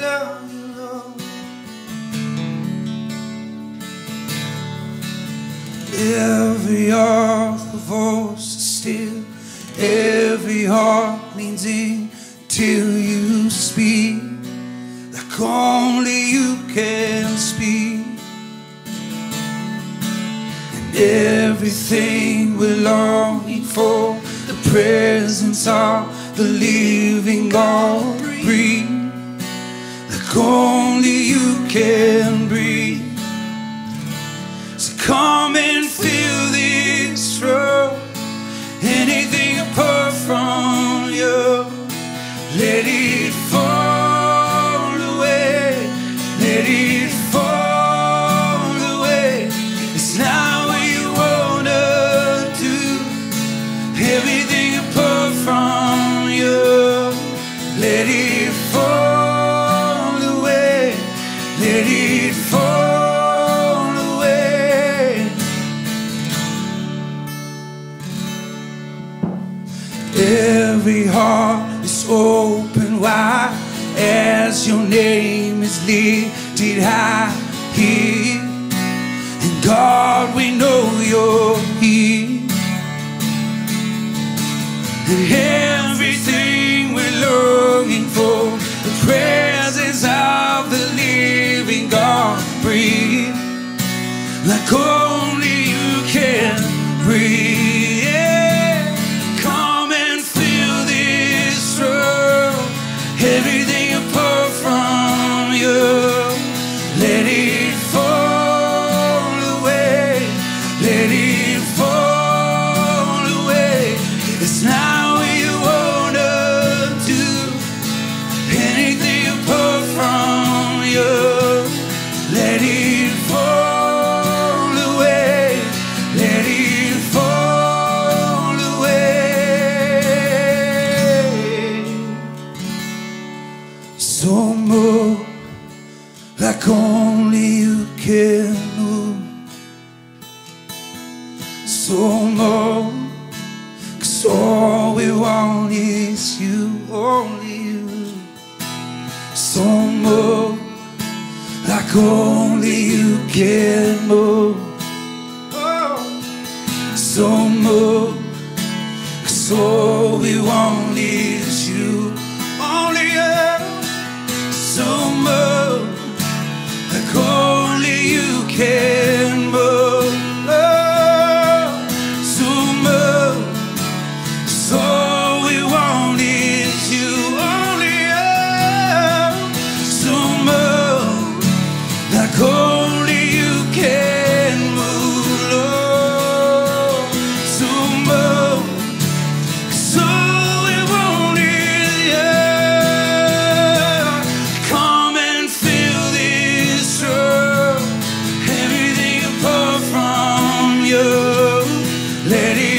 love you, Lord. Every other voice is still, every heart leans in till you speak, like only you can speak. And everything we're longing for, the presence of the living God, breathe only you can breathe. Every heart is open wide as your name is lifted high here. And God, we know you're here. And everything we're longing for, the presence of the living God breathe like it fall away. Let it fall away. It's you wanna do. Anything apart from you, let it fall away. Let it fall away. So So move, cause all we want is you, only you. So move like only you can move. Oh, so move, cause all we want Let it